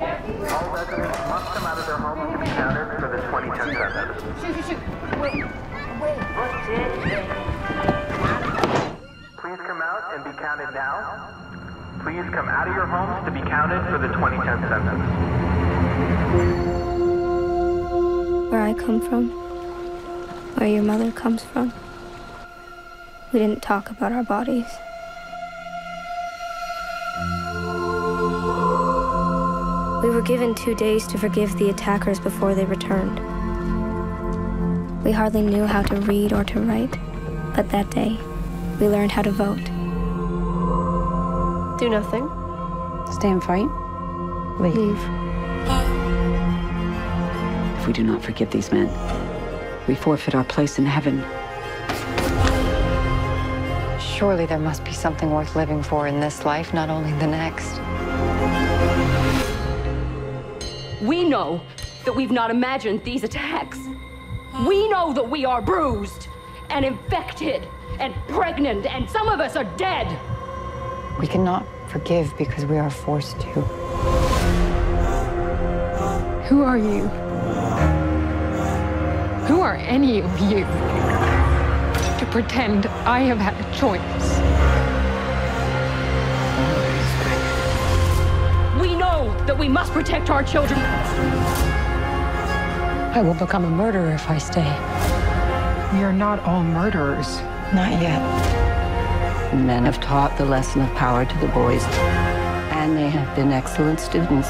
All residents must come out of their homes to be counted for the 2010 census. Shoot, shoot, shoot. Wait, wait. Please come out and be counted now. Please come out of your homes to be counted for the 2010 census. Where I come from, where your mother comes from, we didn't talk about our bodies. We were given two days to forgive the attackers before they returned. We hardly knew how to read or to write, but that day, we learned how to vote. Do nothing. Stay and fight. Leave. Leave. If we do not forgive these men, we forfeit our place in heaven. Surely there must be something worth living for in this life, not only the next. We know that we've not imagined these attacks. We know that we are bruised and infected and pregnant, and some of us are dead. We cannot forgive because we are forced to. Who are you? Who are any of you to pretend I have had a choice? That we must protect our children. I will become a murderer if I stay. We are not all murderers. Not yet. Men have taught the lesson of power to the boys, and they have been excellent students.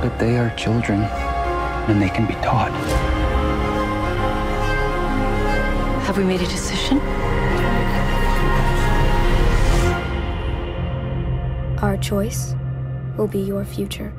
But they are children, and they can be taught. Have we made a decision? Our choice will be your future.